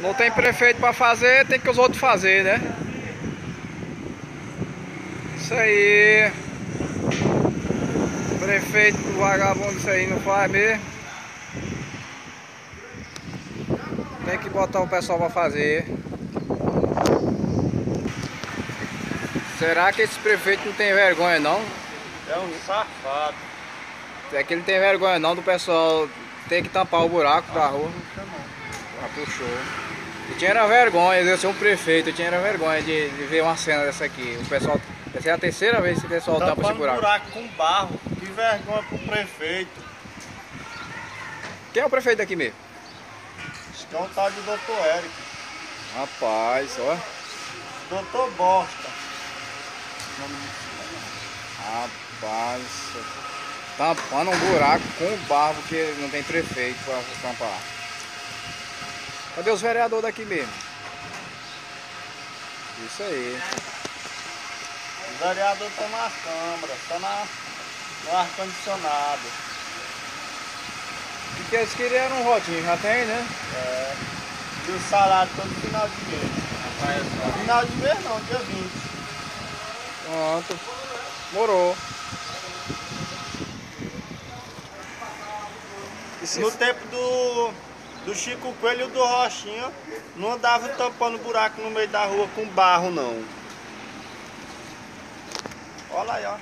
Não tem prefeito pra fazer, tem que os outros fazer, né? Isso aí. Prefeito vagabundo isso aí não faz mesmo. Tem que botar o pessoal pra fazer. Será que esse prefeito não tem vergonha não? É um safado. É que ele tem vergonha não do pessoal ter que tampar o buraco da rua. Ah, puxou. Eu tinha vergonha de eu ser um prefeito, eu tinha vergonha de, de, ver uma cena dessa aqui. O pessoal. Essa é a terceira vez que o pessoal tampa esse buraco. buraco com barro. Que vergonha pro prefeito. Quem é o prefeito aqui mesmo? Acho que é um tal de doutor Eric. Rapaz, ó. Doutor Bosta. Rapaz, tampando um buraco com barro porque não tem prefeito para tampar. Cadê os vereadores daqui mesmo? Isso aí. Os vereadores estão na Câmara, estão na, no ar-condicionado. O que eles queriam era um rotinho, já tem, né? É. E o salário todo final de mês. Final de mês não, dia 20. Pronto. Morou. No tempo do, do Chico Coelho e do Rochinha, não andava tampando buraco no meio da rua com barro, não. Olha aí, ó.